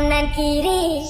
kanan kiri